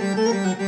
Música